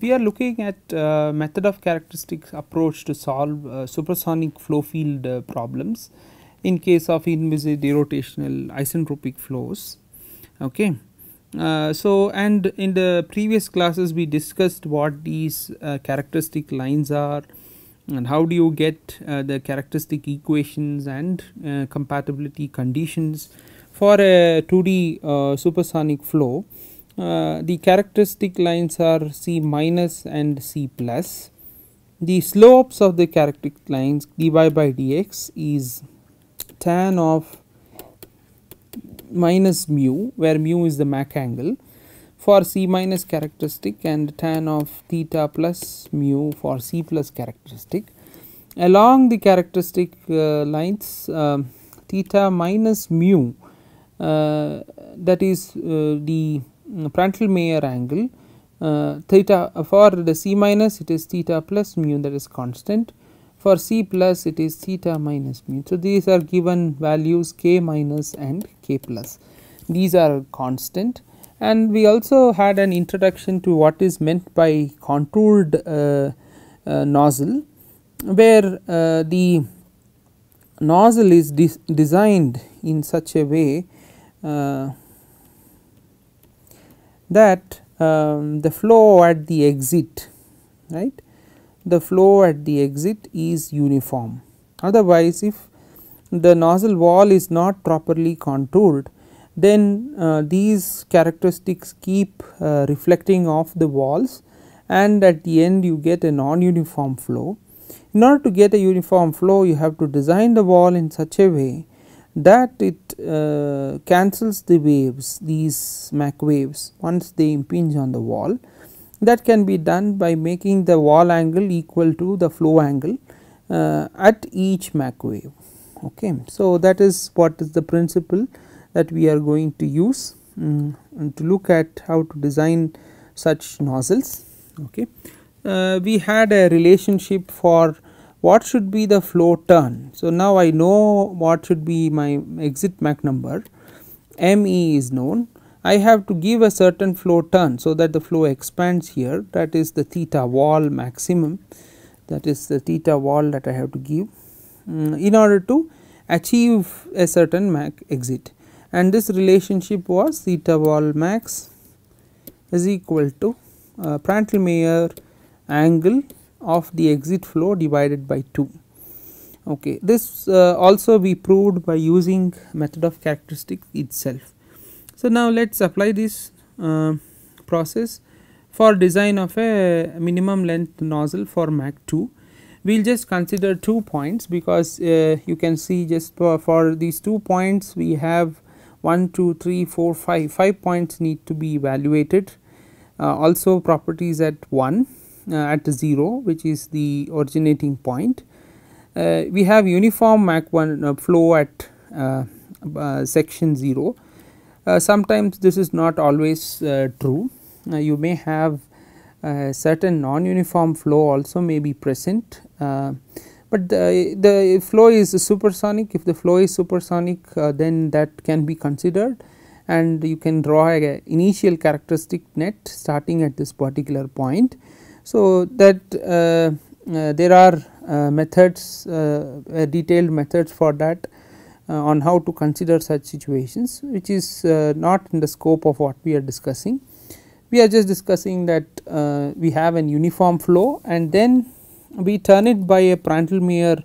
We are looking at uh, method of characteristics approach to solve uh, supersonic flow field uh, problems in case of inviscid rotational isentropic flows. Okay. Uh, so and in the previous classes we discussed what these uh, characteristic lines are and how do you get uh, the characteristic equations and compatibility conditions for a 2D uh, supersonic flow. Uh, the characteristic lines are C minus and C plus. The slopes of the characteristic lines dy by dx is tan of minus mu where mu is the Mach angle for C minus characteristic and tan of theta plus mu for C plus characteristic. Along the characteristic uh, lines uh, theta minus mu uh, that is uh, the Prandtl Meyer angle uh, theta for the C minus it is theta plus mu that is constant. For C plus it is theta minus mu. So, these are given values k minus and k plus. These are constant. And we also had an introduction to what is meant by contoured uh, uh, nozzle where uh, the nozzle is designed in such a way uh, that um, the flow at the exit right the flow at the exit is uniform otherwise if the nozzle wall is not properly contoured then uh, these characteristics keep uh, reflecting off the walls and at the end you get a non uniform flow. In order to get a uniform flow you have to design the wall in such a way that it uh, cancels the waves these Mach waves once they impinge on the wall that can be done by making the wall angle equal to the flow angle uh, at each Mach wave. Okay. So, that is what is the principle that we are going to use um, to look at how to design such nozzles. Okay. Uh, we had a relationship for what should be the flow turn. So, now I know what should be my exit Mach number m e is known I have to give a certain flow turn. So, that the flow expands here that is the theta wall maximum that is the theta wall that I have to give um, in order to achieve a certain Mach exit and this relationship was theta wall max is equal to uh, Prandtl Meyer angle of the exit flow divided by 2. Okay. This uh, also we proved by using method of characteristic itself. So, now let us apply this uh, process for design of a minimum length nozzle for Mach 2. We will just consider two points because uh, you can see just for, for these two points we have 1, 2, 3, 4, 5, 5 points need to be evaluated. Uh, also properties at 1 uh, Uh, at 0 which is the originating point. Uh, we have uniform Mach 1 uh, flow at uh, uh, section 0. sometimes this is not always true. you may have certain non-uniform flow also may be present but the, the flow is supersonic if the flow is supersonic uh, then that can be considered and you can draw a, initial characteristic net starting at this particular point. So, that uh, uh, there are uh, methods detailed methods for that on how to consider such situations which is not in the scope of what we are discussing. We are just discussing that we have an uniform flow and then we turn it by a Prandtl Meyer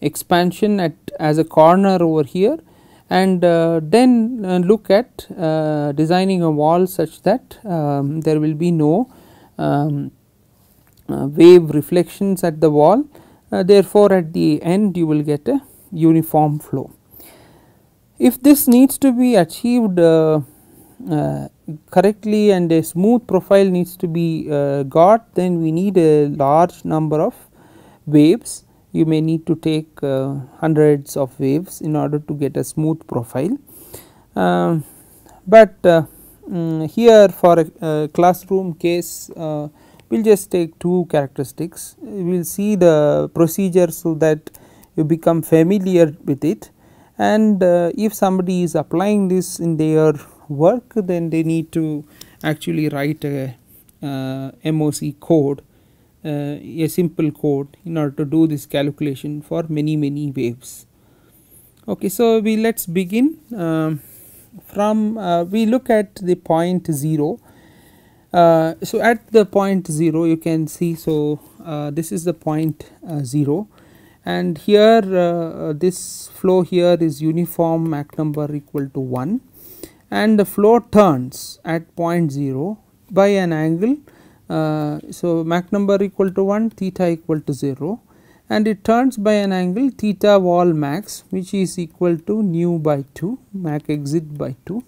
expansion at as a corner over here and uh, then uh, look at uh, designing a wall such that um, there will be no um, wave reflections at the wall uh, therefore, at the end you will get a uniform flow. if this needs to be achieved uh, uh, correctly and a smooth profile needs to be uh, got then we need a large number of waves you may need to take uh, hundreds of waves in order to get a smooth profile. Um, but uh, um, here for a, classroom case uh, we will just take two characteristics we will see the procedure so that you become familiar with it and uh, if somebody is applying this in their work then they need to actually write a uh, MOC code uh, a simple code in order to do this calculation for many many waves. Okay, so we let us begin um, from uh, we look at the point 0. Uh, so, at the point 0 you can see so uh, this is the point uh, 0 and here uh, this flow here is uniform Mach number equal to 1 and the flow turns at point 0 by an angle uh, so, Mach number equal to 1 theta equal to 0 and it turns by an angle theta wall max which is equal to nu by 2 Mach exit by 2.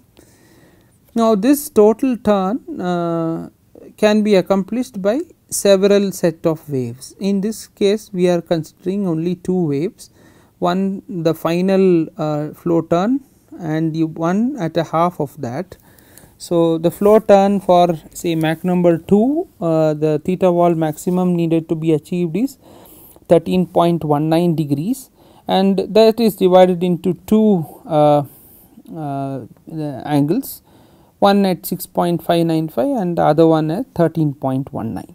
Now, this total turn uh, can be accomplished by several set of waves. In this case we are considering only two waves. One the final uh, flow turn and the one at a half of that. So, the flow turn for say Mach number 2 uh, the theta wall maximum needed to be achieved is 13.19 degrees and that is divided into two uh, uh, angles one at 6.595 and the other one at 13.19.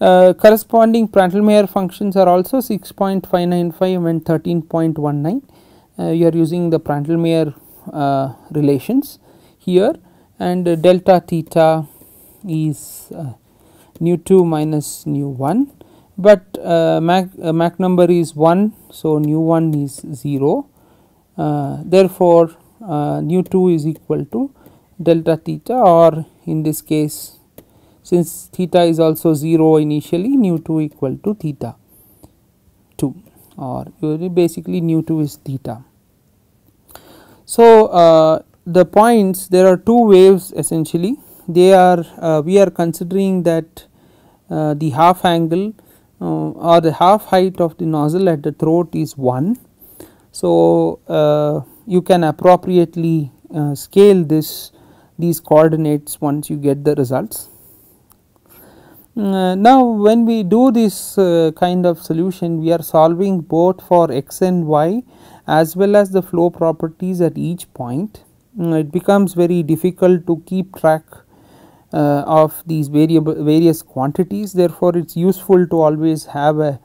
Uh, corresponding Prandtl-Meyer functions are also 6.595 and 13.19 uh, you are using the Prandtl-Meyer uh, relations here and delta theta is uh, nu 2 minus nu 1 but uh, Mach, uh, Mach number is 1 so nu 1 is 0 uh, therefore uh, nu 2 is equal to delta theta or in this case since theta is also 0 initially nu 2 equal to theta 2 or basically nu 2 is theta. So, uh, the points there are two waves essentially they are uh, we are considering that uh, the half angle uh, or the half height of the nozzle at the throat is 1. So, uh, you can appropriately uh, scale this these coordinates once you get the results. Uh, now, when we do this kind of solution we are solving both for x and y as well as the flow properties at each point. Mm, it becomes very difficult to keep track uh, of these variable various quantities. Therefore, it is useful to always have a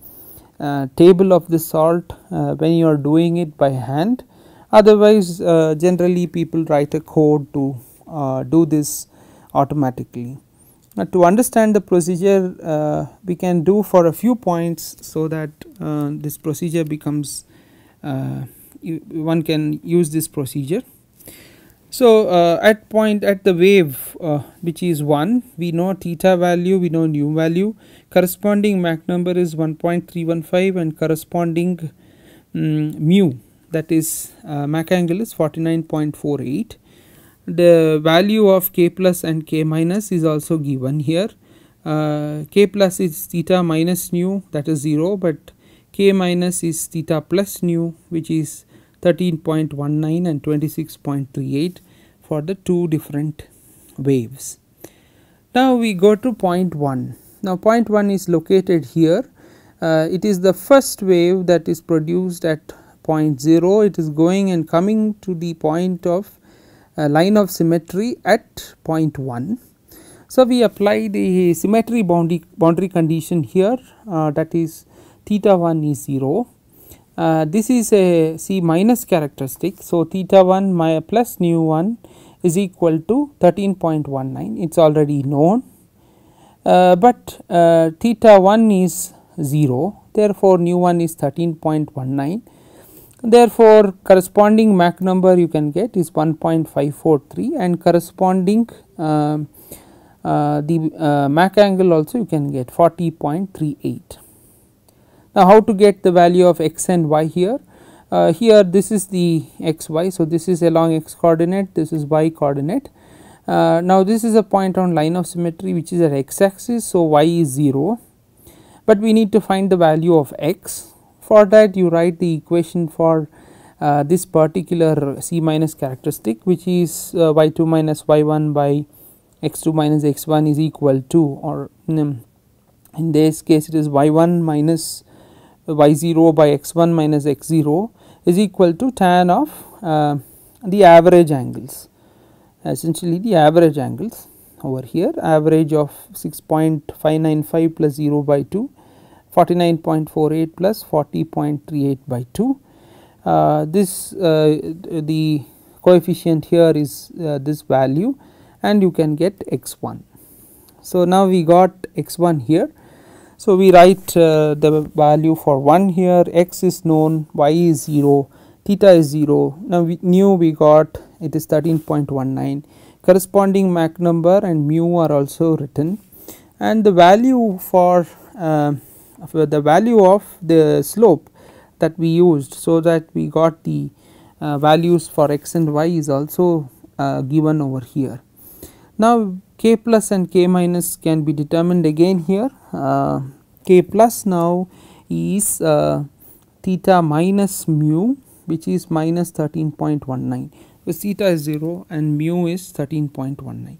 uh, table of this sort uh, when you are doing it by hand. Otherwise uh, generally people write a code to uh, do this automatically. Now, to understand the procedure uh, we can do for a few points so that this procedure becomes one can use this procedure. So, uh, at point at the wave uh, which is 1 we know theta value we know nu value corresponding Mach number is 1.315 and corresponding um, mu that is uh, Mach angle is 49.48. The value of k plus and k minus is also given here uh, k plus is theta minus nu that is 0, but k minus is theta plus nu which is 13.19 and 26.38 for the two different waves. Now, we go to point 1. Now, point 1 is located here. Uh, it is the first wave that is produced at point 0. It is going and coming to the point of line of symmetry at point 1. So, we apply the symmetry boundary, boundary condition here uh, that is theta 1 is 0 uh, this is a C minus characteristic. So, theta 1 my plus nu 1 is equal to 13.19 it is already known, uh, but uh, theta 1 is 0 therefore, nu 1 is 13.19 therefore, corresponding Mach number you can get is 1.543 and corresponding um, uh, the uh, Mach angle also you can get 40.38. Now, how to get the value of x and y here? uh, here this is the x y. So, this is along x coordinate this is y coordinate. Uh, now, this is a point on line of symmetry which is at x axis. So, y is 0, but we need to find the value of x for that you write the equation for uh, this particular c minus characteristic which is uh, y 2 minus y 1 by x 2 minus x 1 is equal to or um, in this case it is y 1 minus y 0 by x 1 minus x 0 is equal to tan of uh, the average angles. Essentially the average angles over here average of 6.595 plus 0 by 2 49.48 plus 40.38 by 2 uh, this uh, the coefficient here is uh, this value and you can get x 1. So, now we got x 1 here. So, we write uh, the value for 1 here x is known y is 0 theta is 0. Now, we knew we got it is 13.19 corresponding Mach number and mu are also written and the value for uh, the value of the slope that we used so that we got the uh, values for x and y is also uh, given over here. Now k plus and k minus can be determined again here. Uh, k plus now is uh, theta minus mu which is minus 13.19 because theta is 0 and mu is 13.19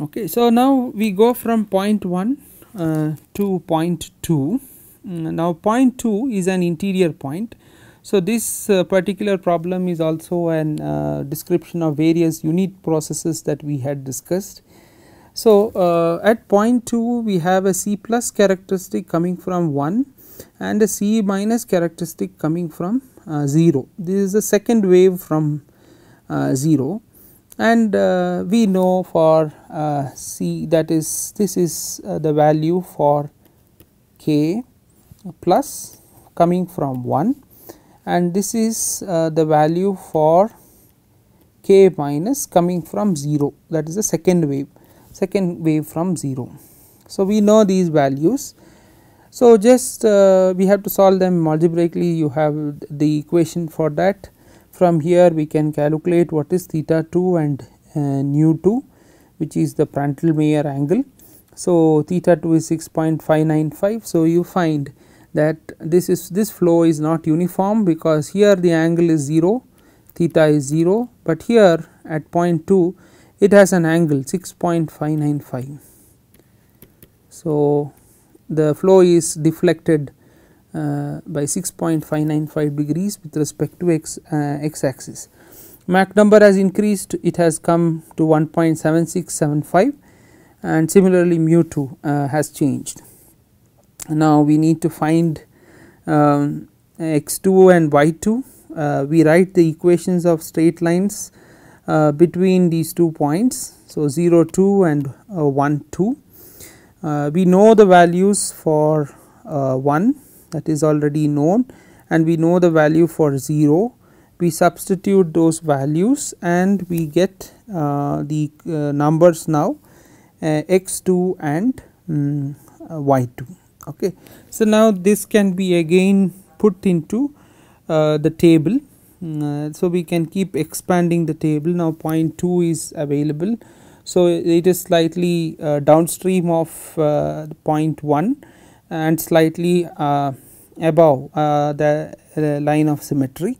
okay so now we go from point 1 uh, to point 2 Mm, now point 2 is an interior point. So, this uh, particular problem is also an uh, description of various unit processes that we had discussed. So, uh, at point 2 we have a C plus characteristic coming from 1 and a C minus characteristic coming from uh, 0. This is the second wave from uh, 0 and uh, we know for C that is this is the value for k plus coming from 1 and this is uh, the value for k minus coming from 0 that is the second wave second wave from 0. So, we know these values. So, just uh, we have to solve them algebraically you have the equation for that from here we can calculate what is theta 2 and uh, nu 2 which is the Prandtl Meyer angle. So, theta 2 is 6.595. So, you find that this is this flow is not uniform because here the angle is 0 theta is 0, but here at point 2 it has an angle 6.595. So, the flow is deflected by 6.595 degrees with respect to x, uh, x axis. Mach number has increased. It has come to 1.7675 and similarly mu 2 uh, has changed. Now we need to find um, x 2 and y 2 uh, we write the equations of straight lines uh, between these two points. So, 0 2 and uh, 1 2 uh, we know the values for uh, 1 that is already known and we know the value for 0 we substitute those values and we get uh, the numbers now x 2 and um, y 2 okay. So, now this can be again put into uh, the table. Uh, so, we can keep expanding the table now point 2 is available. So, it is slightly uh, downstream of uh, point 1 and slightly uh, above uh, the line of symmetry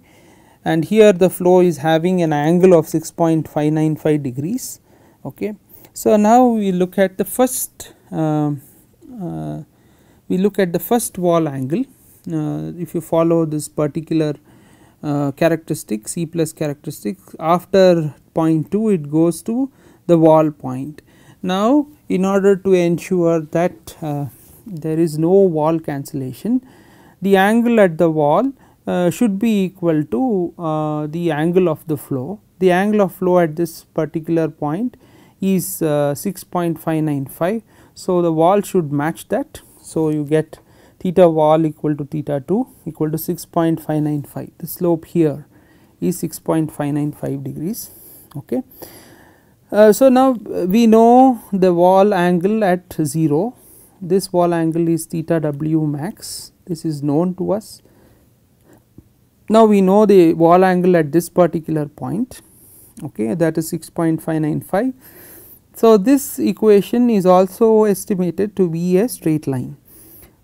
and here the flow is having an angle of 6.595 degrees. Okay. So, now we look at the first we look at the first wall angle uh, if you follow this particular uh, characteristic C plus characteristic after point 2 it goes to the wall point. Now in order to ensure that uh, there is no wall cancellation the angle at the wall uh, should be equal to uh, the angle of the flow. The angle of flow at this particular point is uh, 6.595. So, the wall should match that so, you get theta wall equal to theta 2 equal to 6.595 the slope here is 6.595 degrees. Okay. Uh, so, now we know the wall angle at 0 this wall angle is theta w max. This is known to us. Now we know the wall angle at this particular point. Okay that is 6.595 so this equation is also estimated to be a straight line.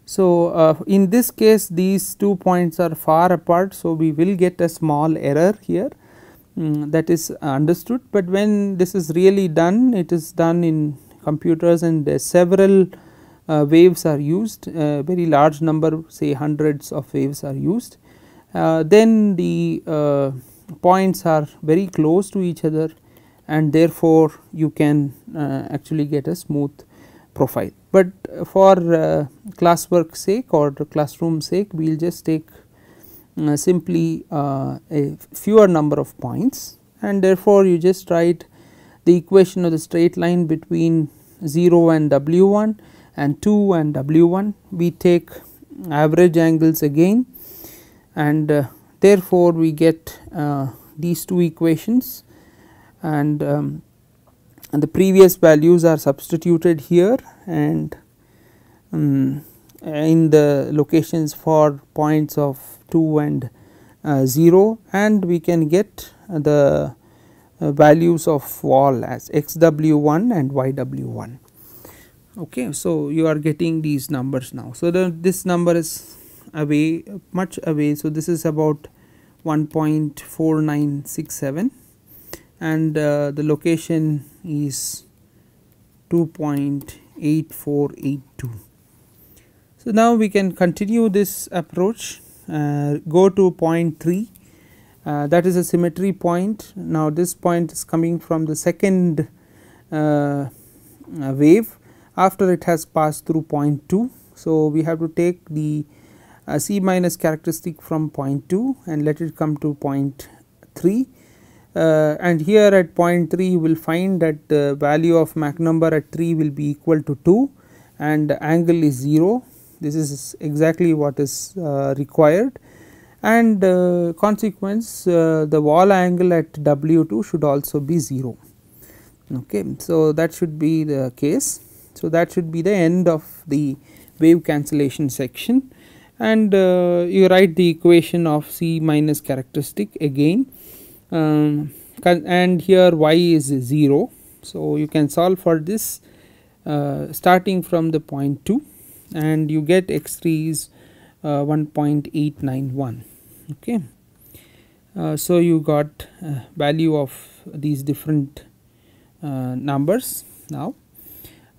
So uh, in this case these two points are far apart so we will get a small error here. Um, that is understood but when this is really done it is done in computers and uh, several waves are used a very large number say hundreds of waves are used uh, then the uh, points are very close to each other and therefore you can uh, actually get a smooth profile. But for uh, classwork sake or classroom sake we will just take uh, simply uh, a fewer number of points and therefore you just write the equation of the straight line between 0 and w 1 and 2 and w 1 we take average angles again and uh, therefore we get uh, these two equations. And, um, and the previous values are substituted here and um, in the locations for points of 2 and uh, 0 and we can get the uh, values of wall as x w 1 and y w 1 okay so you are getting these numbers now. So the this number is away much away. So this is about 1.4967 and uh, the location is 2.8482 so now we can continue this approach. Uh, go to point 3 uh, that is a symmetry point. Now this point is coming from the second uh, uh, wave after it has passed through point 2 so we have to take the uh, C minus characteristic from point 2 and let it come to point 3 uh, and here at point 3 you will find that the value of Mach number at 3 will be equal to 2 and angle is 0 this is exactly what is uh, required. And uh, consequence uh, the wall angle at W2 should also be 0 okay so that should be the case so that should be the end of the wave cancellation section and uh, you write the equation of C minus characteristic again um, and here y is 0. So, you can solve for this uh, starting from the point 2 and you get x 3 is uh, 1.891 okay. Uh, so, you got uh, value of these different uh, numbers now.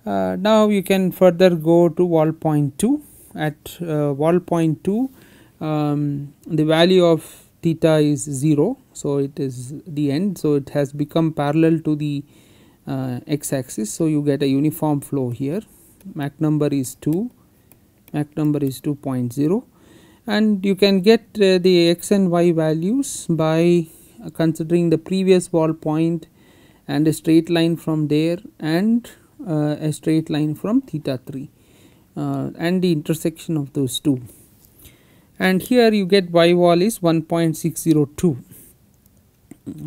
Now you can further go to wall point 2 at uh, wall point 2 um, the value of theta is 0. So, it is the end. So, it has become parallel to the uh, x axis. So, you get a uniform flow here Mach number is 2 Mach number is 2.0 and you can get uh, the x and y values by considering the previous wall point and a straight line from there and uh, a straight line from theta 3 uh, and the intersection of those two. And here you get y wall is 1.602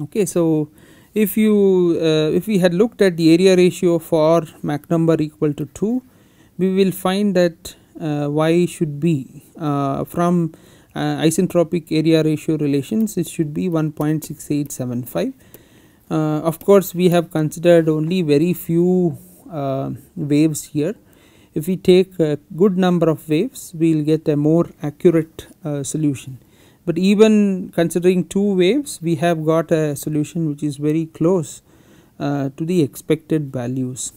okay so if you uh, if we had looked at the area ratio for Mach number equal to 2 we will find that uh, y should be uh, from uh, isentropic area ratio relations it should be 1.6875 uh, of course we have considered only very few waves here. If we take a good number of waves we will get a more accurate uh, solution. But even considering two waves we have got a solution which is very close uh, to the expected values.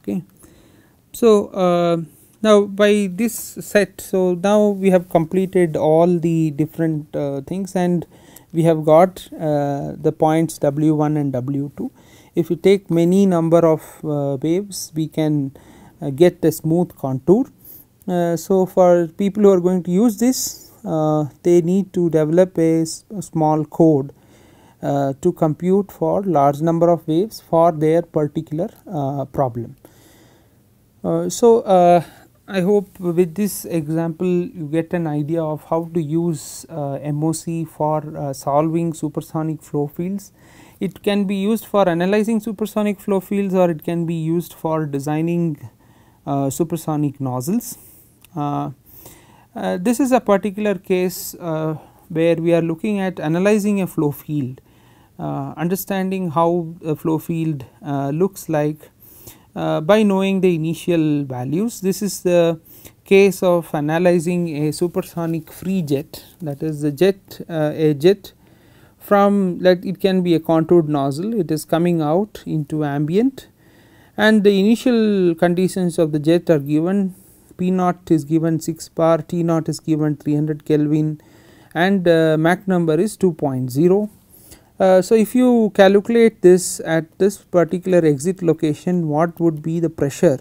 Okay. So uh, now by this set so now we have completed all the different uh, things and we have got uh, the points w1 and w2 if you take many number of uh, waves we can uh, get a smooth contour. Uh, so, for people who are going to use this uh, they need to develop a, a small code to compute for large number of waves for their particular problem. so, I hope with this example you get an idea of how to use uh, MOC for uh, solving supersonic flow fields. It can be used for analyzing supersonic flow fields or it can be used for designing uh, supersonic nozzles. Uh, uh, this is a particular case where we are looking at analyzing a flow field, uh, understanding how a flow field uh, looks like uh, by knowing the initial values. This is the case of analyzing a supersonic free jet that is the jet uh, a jet from that it can be a contoured nozzle it is coming out into ambient and the initial conditions of the jet are given P naught is given 6 bar, T naught is given 300 Kelvin and uh, Mach number is 2.0. Uh, so, if you calculate this at this particular exit location what would be the pressure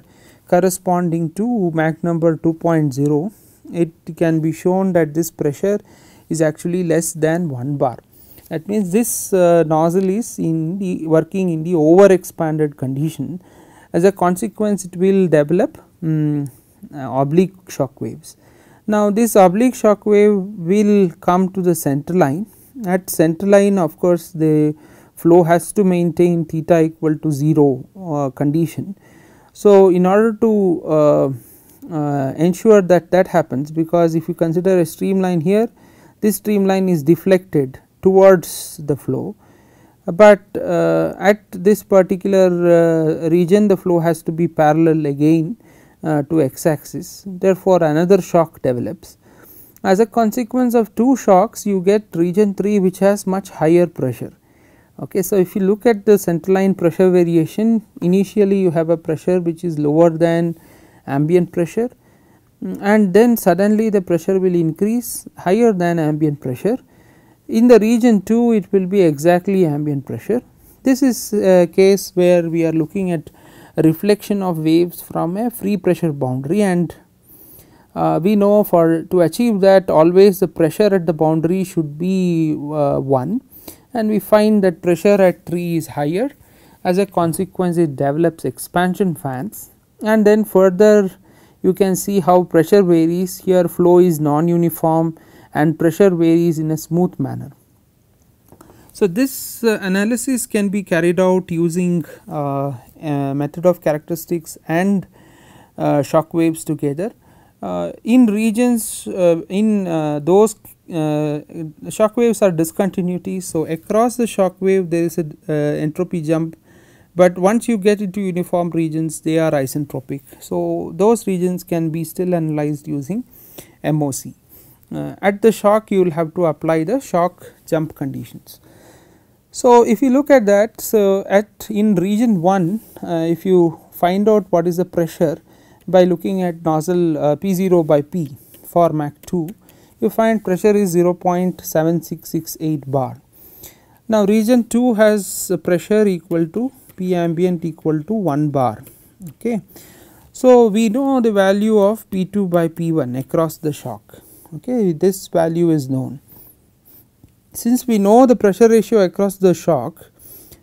corresponding to Mach number 2.0 it can be shown that this pressure is actually less than 1 bar. That means, this uh, nozzle is in the working in the over expanded condition as a consequence it will develop um, uh, oblique shock waves. Now, this oblique shock wave will come to the center line at center line of course, the flow has to maintain theta equal to 0 uh, condition. So, in order to uh, uh, ensure that that happens because if you consider a streamline here this streamline is deflected towards the flow, but uh, at this particular uh, region the flow has to be parallel again uh, to x axis therefore, another shock develops. As a consequence of two shocks you get region 3 which has much higher pressure. Okay. So, if you look at the centerline pressure variation initially you have a pressure which is lower than ambient pressure and then suddenly the pressure will increase higher than ambient pressure. In the region 2 it will be exactly ambient pressure. This is a case where we are looking at reflection of waves from a free pressure boundary and uh, we know for to achieve that always the pressure at the boundary should be uh, 1 and we find that pressure at 3 is higher. As a consequence it develops expansion fans. And then further you can see how pressure varies. Here flow is non uniform and pressure varies in a smooth manner. So, this uh, analysis can be carried out using uh, uh, method of characteristics and uh, shock waves together. Uh, in regions in those shock waves are discontinuities. So, across the shock wave there is a entropy jump, but once you get into uniform regions they are isentropic. So, those regions can be still analyzed using MOC. Uh, at the shock you will have to apply the shock jump conditions. So, if you look at that so at in region 1 uh, if you find out what is the pressure by looking at nozzle uh, P 0 by P for Mach 2 you find pressure is 0.7668 bar. Now, region 2 has pressure equal to P ambient equal to 1 bar. Okay. So, we know the value of P 2 by P 1 across the shock okay this value is known since we know the pressure ratio across the shock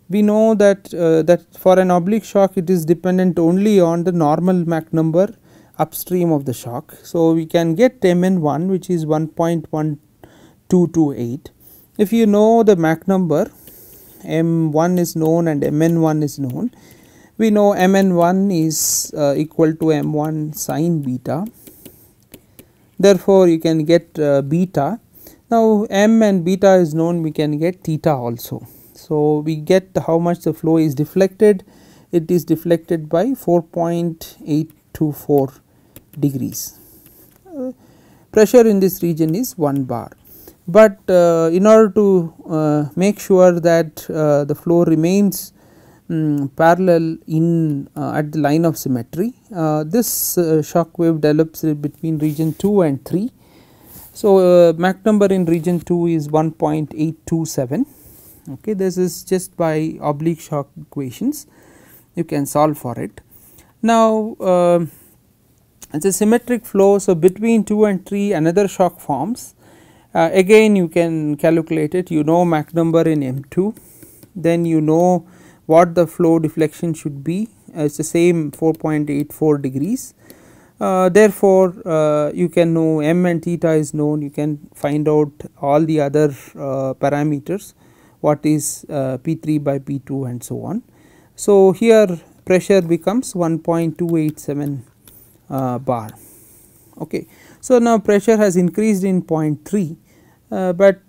we know that uh, that for an oblique shock it is dependent only on the normal Mach number upstream of the shock. So, we can get Mn1 which is 1.1228. If you know the Mach number M1 is known and Mn1 is known, we know Mn1 is uh, equal to M1 sin beta. Therefore, you can get uh, beta now, m and beta is known we can get theta also. So, we get how much the flow is deflected it is deflected by 4.824 degrees. Uh, pressure in this region is 1 bar, but uh, in order to uh, make sure that uh, the flow remains um, parallel in uh, at the line of symmetry, uh, this shock wave develops between region 2 and 3 so, uh, Mach number in region 2 is 1.827 okay this is just by oblique shock equations. You can solve for it. Now, uh, it is a symmetric flow so between 2 and 3 another shock forms. Uh, again you can calculate it. You know Mach number in M2 then you know what the flow deflection should be uh, it is the same 4.84 degrees uh, therefore, uh, you can know m and theta is known you can find out all the other uh, parameters what is uh, P 3 by P 2 and so on. So, here pressure becomes 1.287 uh, bar. Okay. So, now pressure has increased in 0.3 uh, but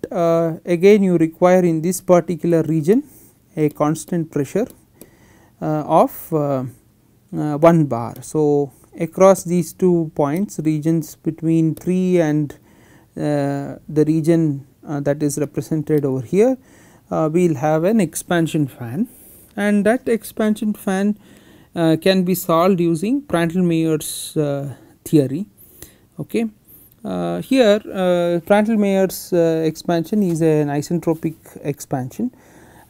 again you require in this particular region a constant pressure uh, of uh, uh, 1 bar. So, across these two points regions between 3 and uh, the region that is represented over here we will have an expansion fan and that expansion fan can be solved using Prandtl-Meyer's theory. Okay. Uh, here uh, Prandtl-Meyer's uh, expansion is an isentropic expansion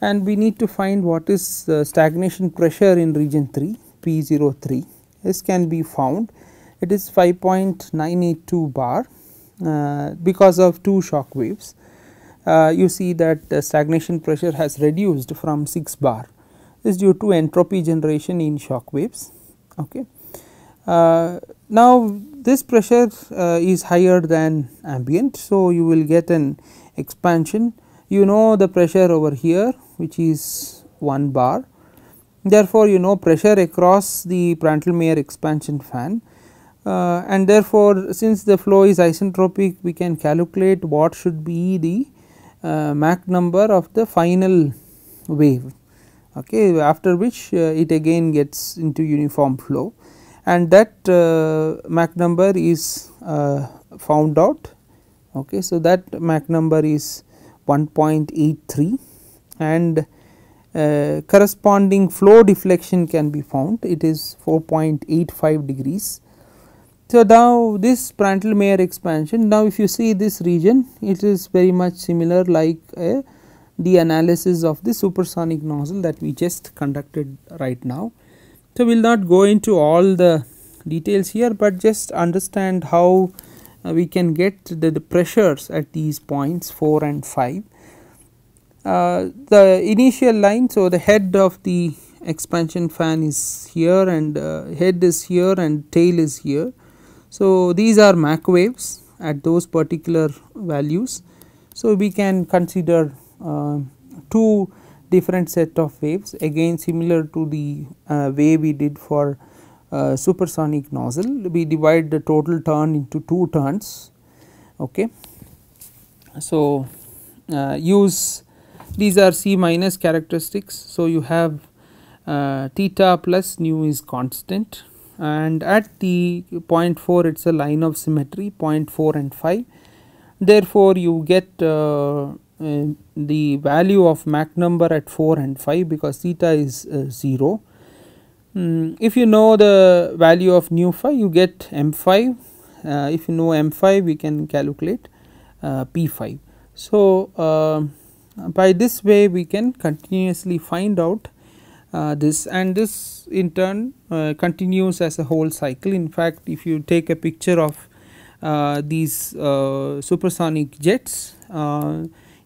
and we need to find what is stagnation pressure in region 3 P03 this can be found. It is 5.982 bar uh, because of two shock waves. Uh, you see that the stagnation pressure has reduced from 6 bar. This is due to entropy generation in shock waves. Okay. Uh, now this pressure uh, is higher than ambient. So, you will get an expansion you know the pressure over here which is 1 bar therefore, you know pressure across the Prandtl-Meyer expansion fan uh, and therefore, since the flow is isentropic we can calculate what should be the uh, Mach number of the final wave okay, after which uh, it again gets into uniform flow and that uh, Mach number is uh, found out. Okay. So, that Mach number is 1.83 and uh, corresponding flow deflection can be found it is 4.85 degrees. So, now this Prandtl-Meyer expansion now if you see this region it is very much similar like uh, the analysis of the supersonic nozzle that we just conducted right now. So, we will not go into all the details here, but just understand how uh, we can get the, the, pressures at these points 4 and 5. Uh, the initial line, so the head of the expansion fan is here and uh, head is here and tail is here. So, these are Mach waves at those particular values. So, we can consider uh, two different set of waves again similar to the uh, way we did for uh, supersonic nozzle. We divide the total turn into two turns okay? So uh, use these are c minus characteristics. So you have uh, theta plus nu is constant. And at the point 4 it is a line of symmetry point 4 and 5 therefore you get uh, uh, the value of Mach number at 4 and 5 because theta is uh, 0. Mm, if you know the value of nu phi you get m 5 uh, if you know m 5 we can calculate uh, p 5. So, uh, by this way we can continuously find out uh, this. And this in turn continues as a whole cycle. In fact if you take a picture of these supersonic jets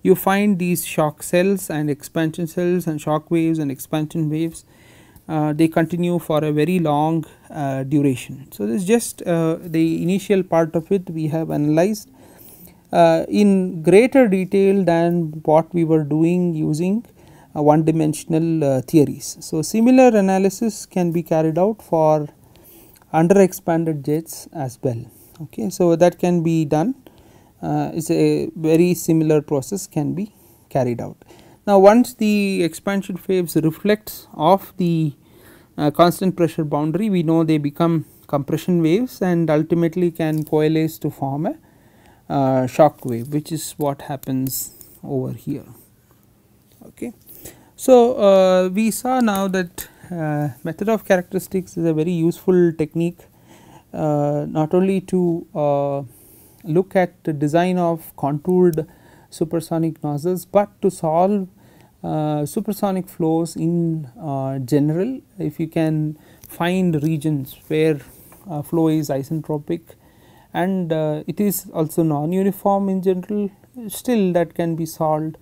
you find these shock cells and expansion cells and shock waves and expansion waves. uh, they continue for a very long uh, duration. So, this is just uh, the initial part of it we have analyzed uh, in greater detail than what we were doing using uh, one dimensional uh, theories. So, similar analysis can be carried out for under expanded jets as well. Okay. So, that can be done uh, is a very similar process can be carried out. Now, once the expansion waves reflects off the uh, constant pressure boundary we know they become compression waves and ultimately can coalesce to form a uh, shock wave which is what happens over here. Okay. So, uh, we saw now that uh, method of characteristics is a very useful technique uh, not only to uh, look at the design of contoured supersonic nozzles, but to solve supersonic flows in uh, general if you can find regions where uh, flow is isentropic and uh, it is also non-uniform in general still that can be solved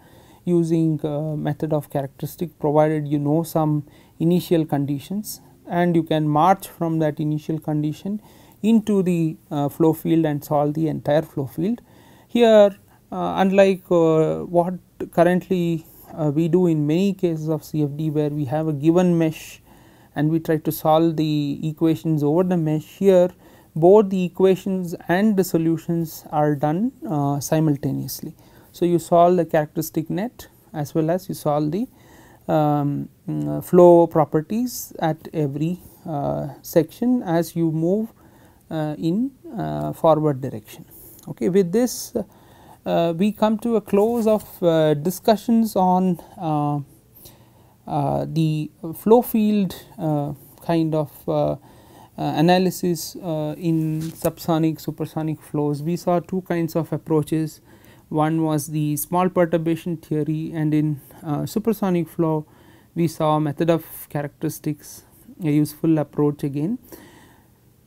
using uh, method of characteristic provided you know some initial conditions and you can march from that initial condition into the uh, flow field and solve the entire flow field. Here uh, unlike uh, what currently uh, we do in many cases of CFD where we have a given mesh and we try to solve the equations over the mesh here both the equations and the solutions are done uh, simultaneously. So, you solve the characteristic net as well as you solve the um, mm, flow properties at every uh, section as you move uh, in uh, forward direction. Okay. With this uh, we come to a close of uh, discussions on uh, the flow field kind of analysis in subsonic supersonic flows. We saw two kinds of approaches one was the small perturbation theory and in uh, supersonic flow we saw method of characteristics a useful approach again.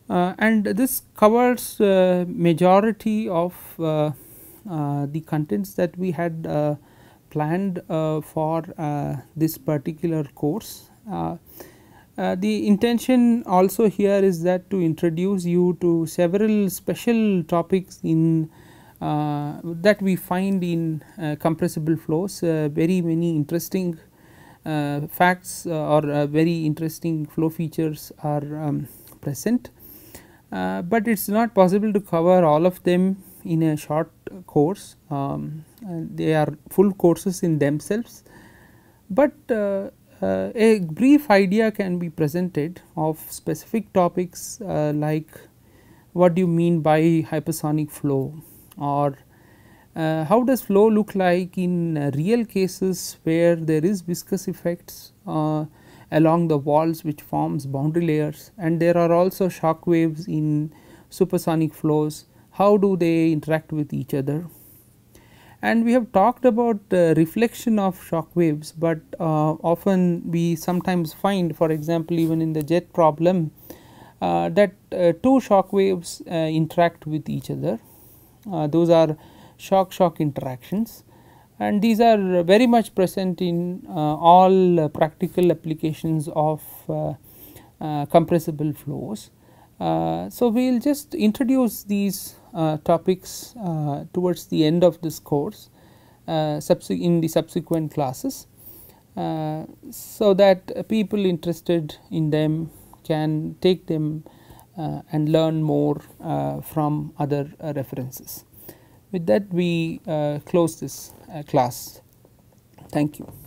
Uh, and this covers uh, majority of uh, uh, the contents that we had uh, planned for this particular course. the intention also here is that to introduce you to several special topics in uh, that we find in uh, compressible flows uh, very many interesting facts or very interesting flow features are um, present, but it is not possible to cover all of them in a short course. Um, they are full courses in themselves, but uh, uh, a brief idea can be presented of specific topics uh, like what do you mean by hypersonic flow? Or uh, how does flow look like in uh, real cases where there is viscous effects uh, along the walls which forms boundary layers? And there are also shock waves in supersonic flows how do they interact with each other? And we have talked about the reflection of shock waves, but uh, often we sometimes find for example even in the jet problem uh, that uh, two shock waves interact with each other. Uh, those are shock shock interactions. And these are very much present in uh, all practical applications of uh, compressible flows. so, we will just introduce these topics towards the end of this course in the subsequent classes. Uh, so that people interested in them can take them uh, and learn more uh, from other uh, references. With that we close this class. Thank you.